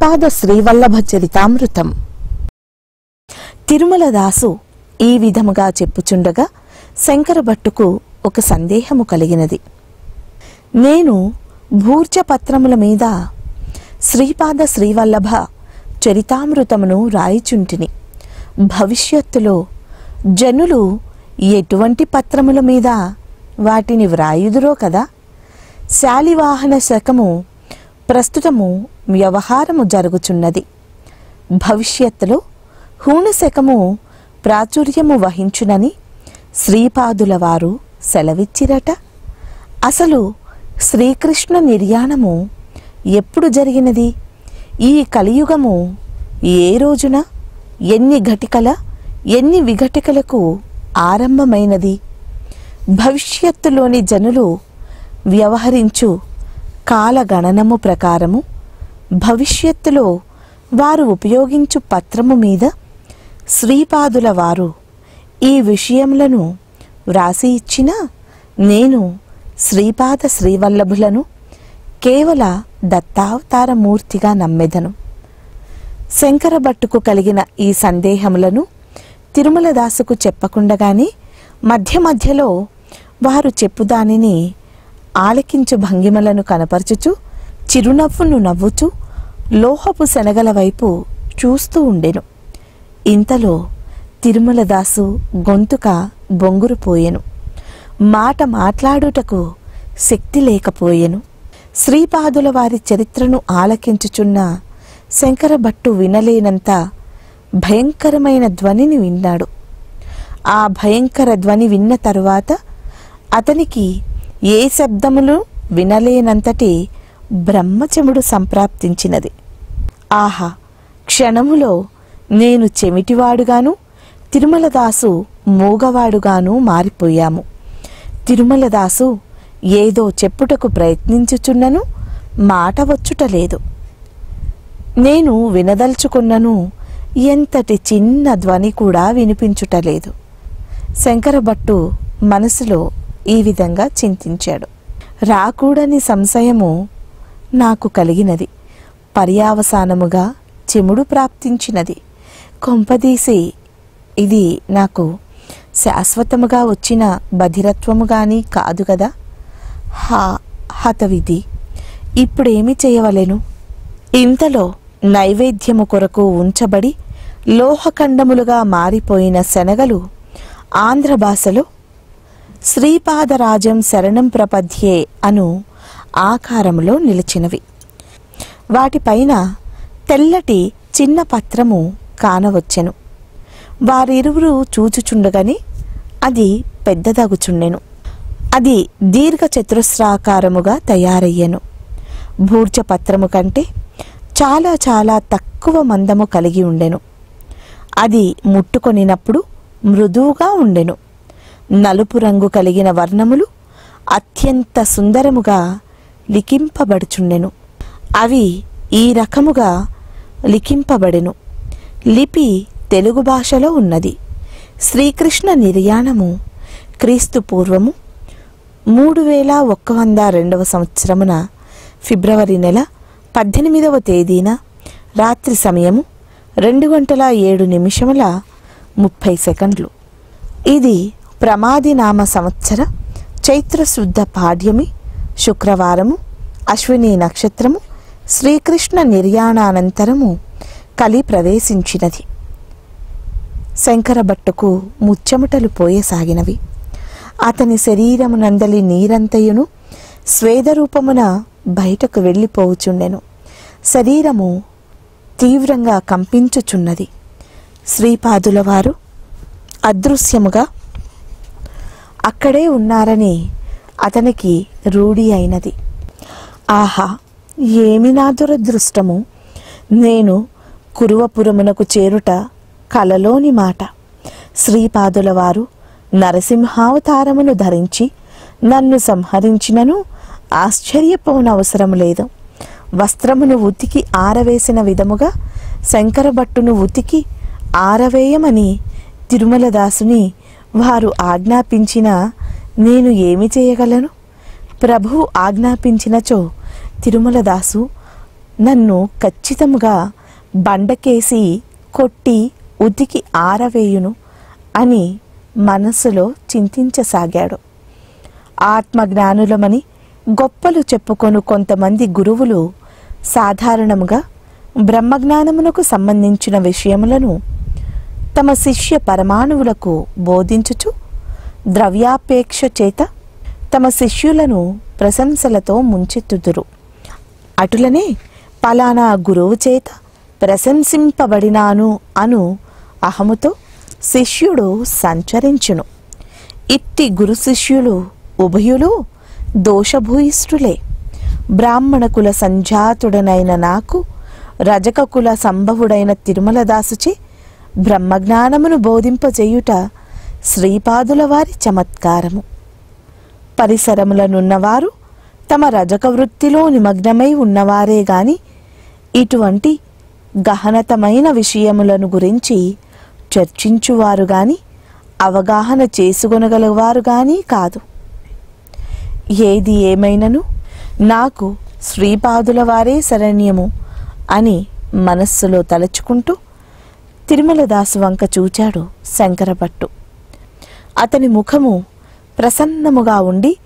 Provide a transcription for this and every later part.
శ్రీపాద శ్రీవల్లభ చరితామృతం. తిరుమల దాసు ఈ విధముగా చెప్పుచుండగా శంకరభట్టుకు ఒక సందేహము కలిగినది. నేను భూర్జపత్రముల మీద శ్రీపాద శ్రీవల్లభ చరితామృతమును రాయిచుంటిని. భవిష్యత్తులో జనులు ఎటువంటి పత్రముల మీద వాటిని వ్రాయుదురో కదా? శాలివాహన శకము ప్రస్తుతము వ్యవహారము జరుగుచున్నది. భవిష్యత్తులో హూణశకము ప్రాచుర్యము వహించునని శ్రీపాదుల వారు సెలవిచ్చిరట. అసలు శ్రీకృష్ణ నిర్యాణము ఎప్పుడు జరిగినది? ఈ కలియుగము ఏ రోజున? ఎన్ని ఘటికల ఎన్ని విఘటికలకు ఆరంభమైనది? భవిష్యత్తులోని జనులు వ్యవహరించు కాలగణనము ప్రకారము భవిష్యత్తులో వారు ఉపయోగించు పత్రము మీద శ్రీపాదుల వారు ఈ విషయములను వ్రాసి ఇచ్చిన నేను శ్రీపాద శ్రీవల్లభులను కేవల దత్తావతార మూర్తిగా నమ్మెదను. శంకరభట్టుకు కలిగిన ఈ సందేహములను తిరుమలదాసుకు చెప్పకుండగానే మధ్య మధ్యలో వారు చెప్పుదానిని ఆలకించు భంగిమలను కనపరచుచు చిరునవ్వును నవ్వుచూ లోహపు శనగల వైపు చూస్తూ ఉండెను. ఇంతలో తిరుమలదాసు గొంతుక బొంగురుపోయెను మాట మాట్లాడుటకు శక్తి లేకపోయెను. శ్రీపాదుల వారి చరిత్రను ఆలకించుచున్న శంకరభట్టు వినలేనంత భయంకరమైన ధ్వనిని విన్నాడు. ఆ భయంకర ధ్వని విన్న తరువాత అతనికి ఏ శబ్దములు వినలేనంతటి బ్రహ్మచముడు సంప్రాప్తించినది. ఆహా క్షణములో నేను చెమిటివాడుగాను తిరుమలదాసు మూగవాడుగాను మారిపోయాము. తిరుమలదాసు ఏదో చెప్పుటకు ప్రయత్నించుచున్నను మాట వచ్చుటలేదు నేను వినదలుచుకున్నను ఎంతటి చిన్న ధ్వని కూడా వినిపించుటలేదు శంకరభట్టు మనసులో ఈ విధంగా చింతించాడు. రాకూడని సంశయము నాకు కలిగినది. పర్యావసానముగా చెముడు ప్రాప్తించినది. కొంపదీసి ఇది నాకు శాశ్వతముగా వచ్చిన బధిరత్వము కానీ కాదు కదా? హా హతవిధి. ఇప్పుడేమి చేయవలెను? ఇంతలో నైవేద్యము కొరకు ఉంచబడి లోహఖండములుగా మారిపోయిన శనగలు ఆంధ్ర భాషలో శ్రీపాదరాజం శరణం ప్రపధ్యే అను ఆకారములో నిలిచినవి. వాటిపైన తెల్లటి చిన్న పత్రము కానవచ్చెను. వారిరువురు చూచుచుండగానే అది పెద్దదగుచుండెను. అది దీర్ఘ చతురస్రాకారముగా తయారయ్యెను. భూర్జపత్రము కంటే చాలా చాలా తక్కువ మందము కలిగి ఉండెను. అది ముట్టుకొనినప్పుడు మృదువుగా ఉండెను. నలుపు రంగు కలిగిన వర్ణములు అత్యంత సుందరముగా లిఖింపబడుచుండెను. అవి ఈ రకముగా లిఖింపబడెను. లిపి తెలుగు భాషలో ఉన్నది. శ్రీకృష్ణ నిర్యాణము క్రీస్తు పూర్వము మూడు వేల ఒక్క వంద రెండవ సంవత్సరమున ఫిబ్రవరి నెల పద్దెనిమిదవ తేదీన రాత్రి సమయము రెండు గంటల ఏడు నిమిషముల ముప్పై సెకండ్లు. ఇది ప్రమాదినామ సంవత్సర చైత్రశుద్ధ పాడ్యమి శుక్రవారము అశ్విని నక్షత్రము శ్రీకృష్ణ నిర్యాణానంతరము కలి ప్రవేశించినది. శంకరభట్టుకు ముచ్చెమటలు పోయసాగినవి. అతని శరీరమునందలి నీరంతయును స్వేదరూపమున బయటకు వెళ్ళిపోవుచుండెను శరీరము తీవ్రంగా కంపించుచున్నది. శ్రీపాదుల వారు అదృశ్యముగా అక్కడే ఉన్నారని అతనికి రూఢి అయినది. ఆహా ఏమి నా దురదృష్టము? నేను కురువపురమునకు చేరుట కలలోని మాట. శ్రీపాదుల వారు నరసింహావతారమును ధరించి నన్ను సంహరించినను ఆశ్చర్యపోనవసరం లేదు. వస్త్రమును ఉతికి ఆరవేసిన విధముగా శంకరభట్టును ఉతికి ఆరవేయమని తిరుమలదాసుని వారు ఆజ్ఞాపించిన నేను ఏమి చేయగలను? ప్రభువు ఆజ్ఞాపించినచో తిరుమలదాసు నన్ను ఖచ్చితముగా బండకేసి కొట్టి ఉతికి ఆరవేయును అని మనస్సులో చింతించసాగాడు. ఆత్మజ్ఞానులమని గొప్పలు చెప్పుకొను కొంతమంది గురువులు సాధారణముగా బ్రహ్మజ్ఞానమునకు సంబంధించిన విషయములను తమ శిష్య పరమాణువులకు బోధించుచు ద్రవ్యాపేక్ష చేత తమ శిష్యులను ప్రశంసలతో ముంచెత్తుదురు. అటులనే పలానా గురువు చేత ప్రశంసింపబడినాను అను అహముతో శిష్యుడు సంచరించును. ఇట్టి గురు శిష్యులు ఉభయులు దోషభూయిష్ఠులే. బ్రాహ్మణకుల సంజాతుడనైన నాకు రజకకుల సంభవుడైన తిరుమలదాసుచే బ్రహ్మజ్ఞానమును బోధింపజేయుట శ్రీపాదుల వారి చమత్కారము. పరిసరములనున్నవారు తమ రజక వృత్తిలో నిమగ్నమై ఉన్నవారే గాని ఇటువంటి గహనతమైన విషయములను గురించి చర్చించువారు గాని అవగాహన చేసుకొనగలవారు గాని కాదు. ఏది ఏమైనను నాకు శ్రీపాదుల వారే శరణ్యము అని మనస్సులో తలచుకుంటూ తిరుమలదాసు వంక చూచాడు శంకరభట్టు. అతని ముఖము ప్రసన్నముగా ఉండి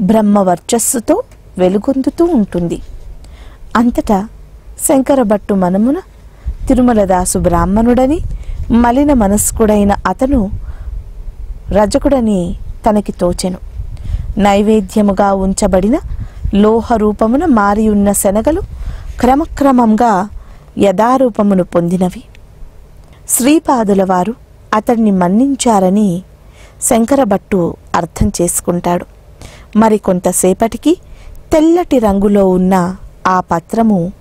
బ్రహ్మ వర్చస్సుతో వెలుగొందుతూ ఉంటుంది. అంతటా శంకరభట్టు మనమున తిరుమలదాసు బ్రాహ్మణుడని మలిన మనస్కుడైన అతను రజకుడని తనకి తోచెను. నైవేద్యముగా ఉంచబడిన లోహ రూపమున మారియున్న శనగలు క్రమక్రమంగా యథారూపమును పొందినవి. శ్రీపాదుల వారు అతడిని మన్నించారని శంకరభట్టు అర్థం చేసుకుంటాడు. మరి కొంతసేపటికి తెల్లటి రంగులో ఉన్న ఆ పత్రము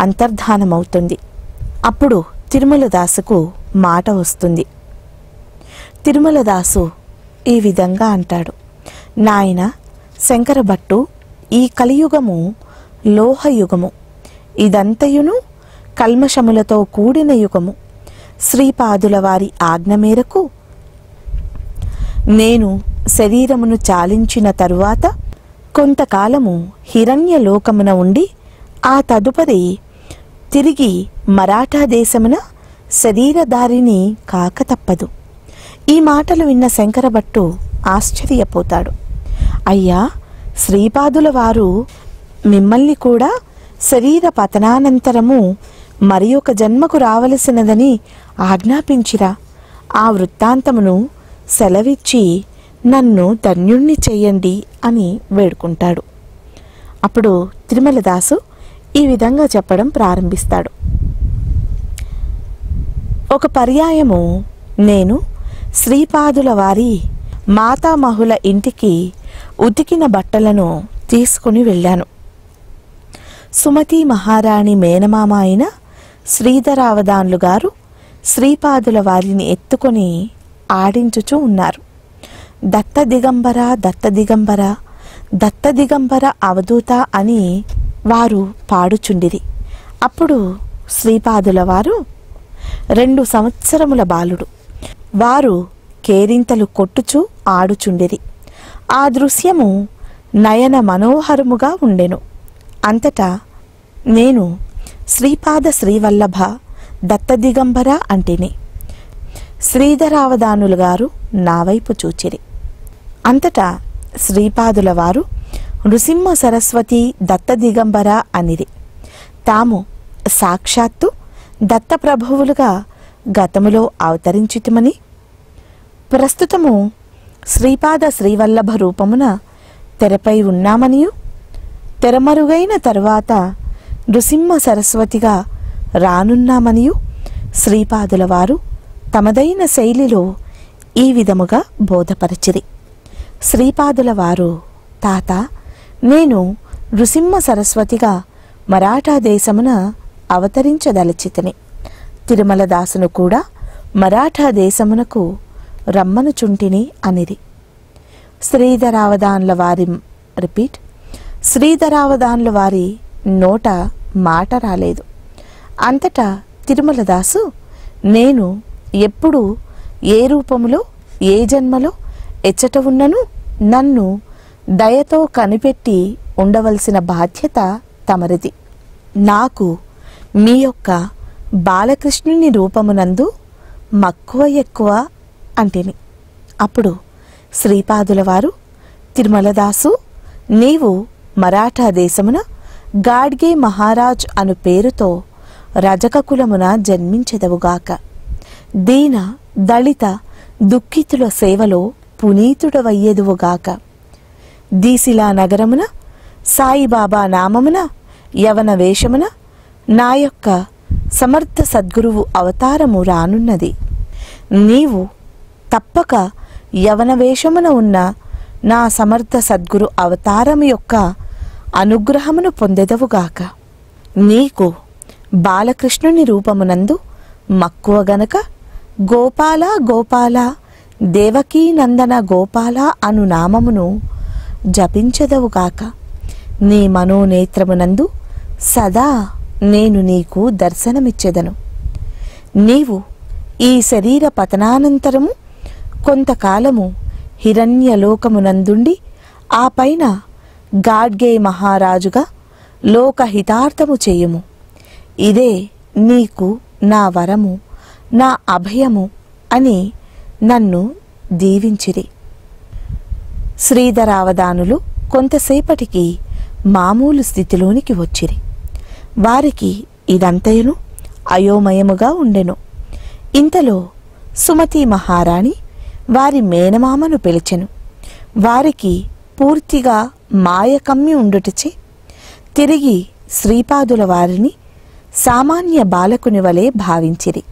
అంతర్ధానమవుతుంది. అప్పుడు తిరుమలదాసుకు మాట వస్తుంది. తిరుమలదాసు ఈ విధంగా అంటాడు. నాయన శంకరభట్టు ఈ కలియుగము లోహయుగము. ఇదంతయును కల్మషములతో కూడిన యుగము. శ్రీపాదుల వారి ఆజ్ఞ మేరకు నేను శరీరమును చాలించిన తరువాత కొంతకాలము హిరణ్య లోకమున ఉండి ఆ తదుపరి తిరిగి మరాఠా దేశమున శరీరధారిని కాక తప్పదు. ఈ మాటలు విన్న శంకరభట్టు ఆశ్చర్యపోతాడు. అయ్యా శ్రీపాదుల వారు మిమ్మల్ని కూడా శరీర పతనానంతరము మరి ఒక జన్మకు రావలసినదని ఆజ్ఞాపించిరా. ఆ వృత్తాంతమును సెలవిచ్చి నన్ను ధన్యుణ్ణి చెయ్యండి అని వేడుకుంటాడు. అప్పుడు తిరుమలదాసు ఈ విధంగా చెప్పడం ప్రారంభిస్తాడు. ఒక పర్యాయము నేను శ్రీపాదుల వారి మాతామహుల ఇంటికి ఉతికిన బట్టలను తీసుకుని వెళ్ళాను. సుమతి మహారాణి మేనమామ అయిన శ్రీధరావధాన్లు గారు శ్రీపాదుల వారిని ఎత్తుకొని ఆడించుచూ ఉన్నారు. దత్త దిగంబర దత్త దిగంబర దత్త దిగంబర అవధూత అని వారు పాడుచుండిరి. అప్పుడు శ్రీపాదుల వారు రెండు సంవత్సరముల బాలుడు. వారు కేరింతలు కొట్టుచూ ఆడుచుండిరి. ఆ దృశ్యము నయన మనోహరముగా ఉండెను. అంతటా నేను శ్రీపాద శ్రీవల్లభ దత్తదిగంబర అంటిని. శ్రీధరావధానులు గారు నా వైపు చూచిరి. అంతటా శ్రీపాదుల వారు నృసింహ సరస్వతి దత్తదిగంబర అనిరి. తాము సాక్షాత్తు దత్తప్రభువులుగా గతములో అవతరించితమని ప్రస్తుతము శ్రీపాద శ్రీవల్లభ రూపమున తెరపై ఉన్నామనియు. తెరమరుగైన తరువాత నృసింహ సరస్వతిగా రానున్నామనియు శ్రీపాదుల వారు తమదైన శైలిలో ఈ విధముగా బోధపరచిరి. శ్రీపాదుల వారు తాత నేను నృసింహ సరస్వతిగా మరాఠా దేశమున అవతరించదలచితిని. తిరుమల దాసును కూడా మరాఠా దేశమునకు రమ్మనుచుంటిని అనిది శ్రీధరావధాన్ల వారి రిపీట్ శ్రీధరావధాన్ల వారి నోట మాట రాలేదు. అంతటా తిరుమలదాసు నేను ఎప్పుడు ఏ రూపములో ఏ జన్మలో ఎచ్చట ఉన్నను? నన్ను దయతో కనిపెట్టి ఉండవలసిన బాధ్యత తమరిది. నాకు మీ యొక్క బాలకృష్ణుని రూపమునందు మక్కువ ఎక్కువ అంటేని. అప్పుడు శ్రీపాదుల వారు తిరుమలదాసు నీవు మరాఠా దేశమున గాడ్గే మహారాజ్ అను పేరుతో రజక కులమున జన్మించెదవుగాక దీన దళిత దుఃఖితుల సేవలో పునీతుడవయ్యేదువుగాక దీసిలా నగరమున సాయిబాబా నామమున యవన వేషమున నా యొక్క సమర్థ సద్గురువు అవతారము రానున్నది. నీవు తప్పక యవన వేషమున ఉన్న నా సమర్థ సద్గురు అవతారము యొక్క అనుగ్రహమును పొందెదవుగాక నీకు బాలకృష్ణుని రూపమునందు మక్కువ గనక గోపాల గోపాల దేవకీ నందన గోపాల అను నామమును జపించదవుగాక నీ మనోనేత్రమునందు సదా నేను నీకు దర్శనమిచ్చెదను. నీవు ఈ శరీర పతనానంతరము కొంతకాలము హిరణ్యలోకమునందుండి ఆ పైన గాడ్గే మహారాజుగా లోకహితార్థము చేయుము. ఇదే నీకు నా వరము నా అభయము అని నన్ను దీవించిరి. శ్రీధరావధానులు కొంతసేపటికి మామూలు స్థితిలోనికి వచ్చిరి. వారికి ఇదంతయును అయోమయముగా ఉండెను. ఇంతలో సుమతి మహారాణి వారి మేనమామను పిలిచెను. వారికి పూర్తిగా మాయ కమ్మి ఉండుటచే తిరిగి శ్రీపాదుల వారిని సామాన్య బాలకుని వలె భావించిరి.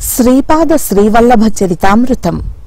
శ్రీపాద శ్రీవల్లభ చరితామృతం.